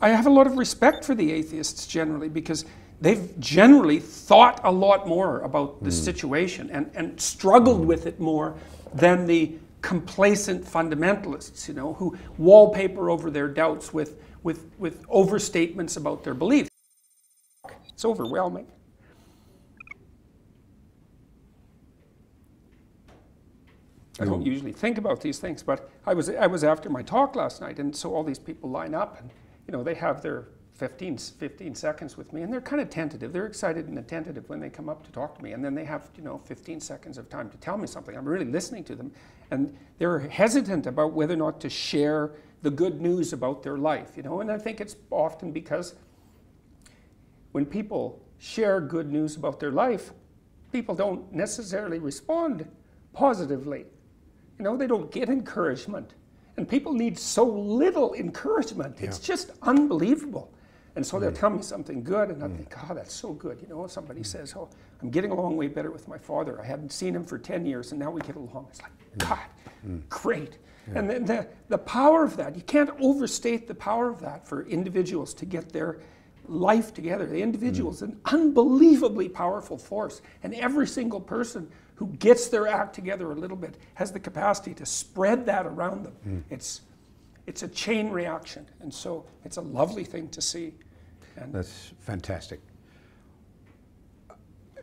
I have a lot of respect for the atheists generally because they've generally thought a lot more about the mm. situation and, and struggled mm. with it more than the complacent fundamentalists, you know, who wallpaper over their doubts with, with, with overstatements about their beliefs. It's overwhelming. I don't usually think about these things, but I was, I was after my talk last night, and so all these people line up, and you know, they have their 15, 15 seconds with me, and they're kind of tentative. They're excited and attentive when they come up to talk to me, and then they have, you know, 15 seconds of time to tell me something. I'm really listening to them, and they're hesitant about whether or not to share the good news about their life, you know, and I think it's often because when people share good news about their life, people don't necessarily respond positively. You know, they don't get encouragement. And people need so little encouragement. Yeah. It's just unbelievable. And so they'll mm. tell me something good, and I mm. think, oh, that's so good. You know, somebody mm. says, oh, I'm getting along way better with my father. I hadn't seen him for 10 years, and now we get along. It's like, God, great. Yeah. And the, the, the power of that, you can't overstate the power of that for individuals to get their life together. The individual is an unbelievably powerful force. And every single person who gets their act together a little bit has the capacity to spread that around them. Mm. It's, it's a chain reaction. And so it's a lovely thing to see. And That's fantastic.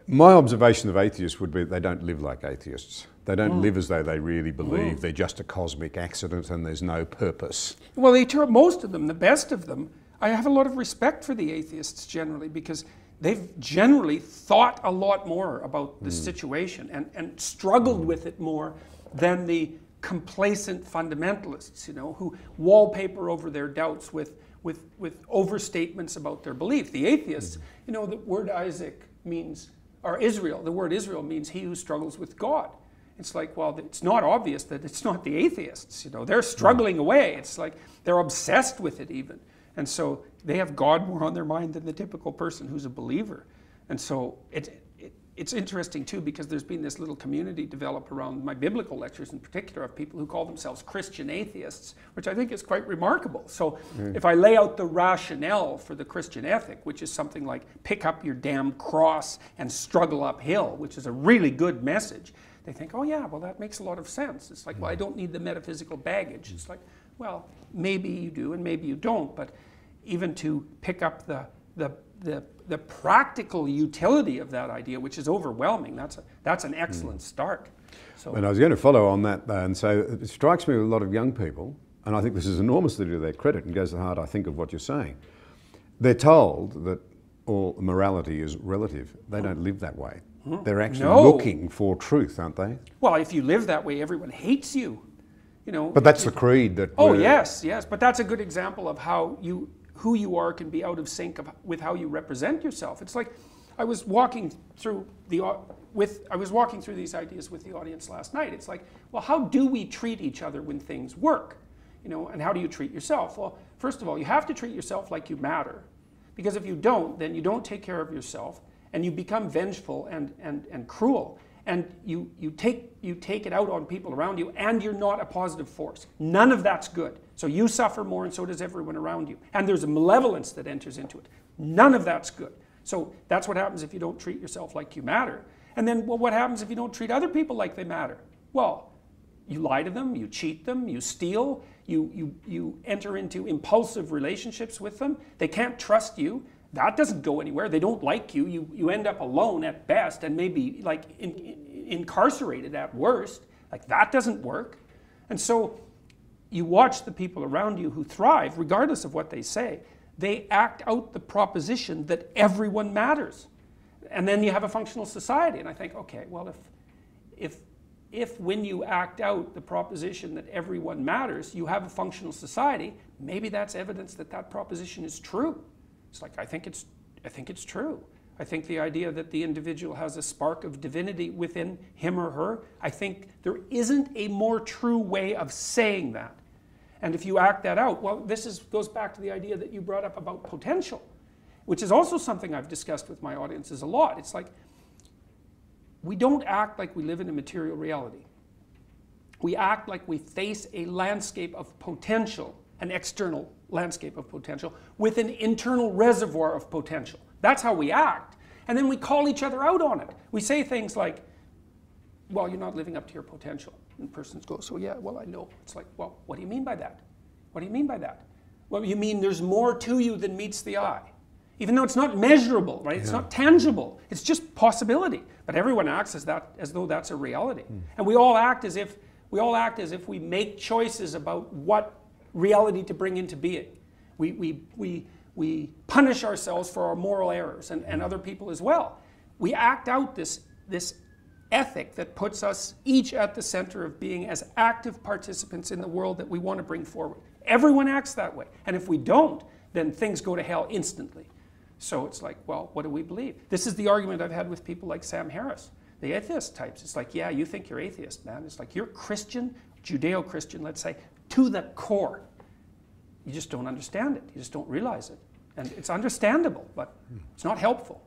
My observation of atheists would be they don't live like atheists. They don't mm. live as though they really believe mm. they're just a cosmic accident and there's no purpose. Well, they, most of them, the best of them, I have a lot of respect for the atheists generally because they've generally thought a lot more about the mm. situation and, and struggled mm. with it more than the complacent fundamentalists, you know, who wallpaper over their doubts with, with, with overstatements about their belief. The atheists, mm. you know, the word Isaac means, or Israel, the word Israel means he who struggles with God. It's like, well, it's not obvious that it's not the atheists, you know, they're struggling away. It's like they're obsessed with it even. And so they have God more on their mind than the typical person who's a believer. And so it, it, it's interesting too because there's been this little community develop around my biblical lectures in particular of people who call themselves Christian atheists, which I think is quite remarkable. So mm. if I lay out the rationale for the Christian ethic, which is something like pick up your damn cross and struggle uphill, which is a really good message, they think, oh yeah, well that makes a lot of sense. It's like, well, I mm. don't need the metaphysical baggage. It's like, well, maybe you do and maybe you don't, but even to pick up the, the, the, the practical utility of that idea, which is overwhelming, that's, a, that's an excellent mm. start. So, and I was going to follow on that and say it strikes me with a lot of young people, and I think this is enormously to their credit and goes to the heart, I think, of what you're saying. They're told that all morality is relative. They don't live that way. Hmm. They're actually no. looking for truth, aren't they? Well, if you live that way, everyone hates you. You know. But that's the creed that. Oh yes, yes. But that's a good example of how you who you are can be out of sync of, with how you represent yourself. It's like I was walking through the with I was walking through these ideas with the audience last night. It's like, well, how do we treat each other when things work? You know, and how do you treat yourself? Well, first of all, you have to treat yourself like you matter. Because if you don't, then you don't take care of yourself and you become vengeful and, and, and cruel and you, you, take, you take it out on people around you, and you're not a positive force. None of that's good. So you suffer more, and so does everyone around you. And there's a malevolence that enters into it. None of that's good. So that's what happens if you don't treat yourself like you matter. And then, well, what happens if you don't treat other people like they matter? Well, you lie to them, you cheat them, you steal, you, you, you enter into impulsive relationships with them. They can't trust you that doesn't go anywhere. They don't like you. You, you end up alone at best and maybe like in, in, incarcerated at worst. Like that doesn't work. And so you watch the people around you who thrive, regardless of what they say, they act out the proposition that everyone matters. And then you have a functional society. And I think, okay, well, if, if, if when you act out the proposition that everyone matters, you have a functional society, maybe that's evidence that that proposition is true. It's like, I think it's, I think it's true. I think the idea that the individual has a spark of divinity within him or her, I think there isn't a more true way of saying that. And if you act that out, well, this is, goes back to the idea that you brought up about potential, which is also something I've discussed with my audiences a lot. It's like, we don't act like we live in a material reality. We act like we face a landscape of potential an external landscape of potential with an internal reservoir of potential. That's how we act. And then we call each other out on it. We say things like, well, you're not living up to your potential. And persons go, so yeah, well, I know. It's like, well, what do you mean by that? What do you mean by that? Well, you mean there's more to you than meets the eye. Even though it's not measurable, right? It's not tangible. It's just possibility. But everyone acts as that as though that's a reality. Hmm. And we all act as if we all act as if we make choices about what reality to bring into being. We, we, we, we punish ourselves for our moral errors and, and other people as well. We act out this, this ethic that puts us each at the center of being as active participants in the world that we want to bring forward. Everyone acts that way. And if we don't, then things go to hell instantly. So it's like, well, what do we believe? This is the argument I've had with people like Sam Harris, the atheist types. It's like, yeah, you think you're atheist, man. It's like you're Christian, Judeo Christian, let's say, to the core. You just don't understand it. You just don't realize it. And it's understandable, but it's not helpful.